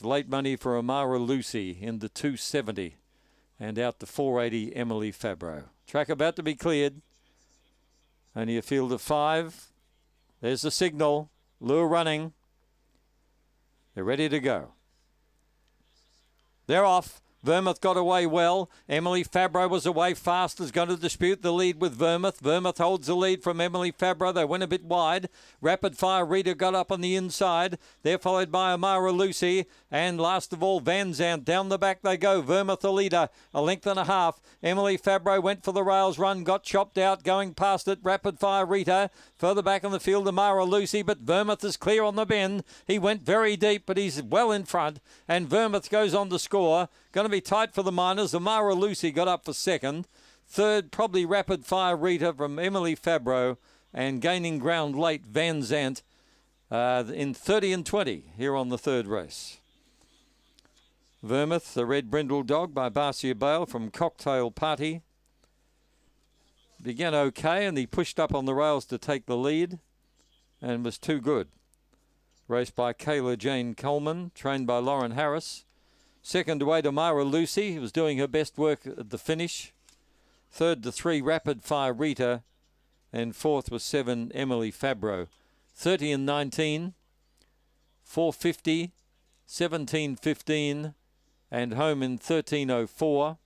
Late money for Amara Lucy in the 270 and out to 480 Emily Fabro. Track about to be cleared. Only a field of five. There's the signal. Lure running. They're ready to go. They're off. Vermouth got away well. Emily Fabro was away fast, is going to dispute the lead with Vermouth. Vermouth holds the lead from Emily Fabro. They went a bit wide. Rapid Fire Rita got up on the inside. They're followed by Amara Lucy. And last of all, Van Zandt. Down the back they go. Vermouth the leader, a length and a half. Emily Fabro went for the rails run, got chopped out, going past it. Rapid Fire Rita. Further back on the field, Amara Lucy, but Vermouth is clear on the bend. He went very deep, but he's well in front. And Vermouth goes on to score. Going to be tight for the Minors. Amara Lucy got up for second. Third, probably Rapid Fire Rita from Emily Fabro. And gaining ground late, Van Zant uh, in 30 and 20 here on the third race. Vermouth, the Red Brindle Dog by Barcia Bale from Cocktail Party. Began okay and he pushed up on the rails to take the lead and was too good. Raced by Kayla Jane Coleman, trained by Lauren Harris. Second away to Mara Lucy, who was doing her best work at the finish. Third to three, Rapid Fire Rita. And fourth was seven, Emily Fabro. 30 and 19, 450, 17 15, and home in 1304.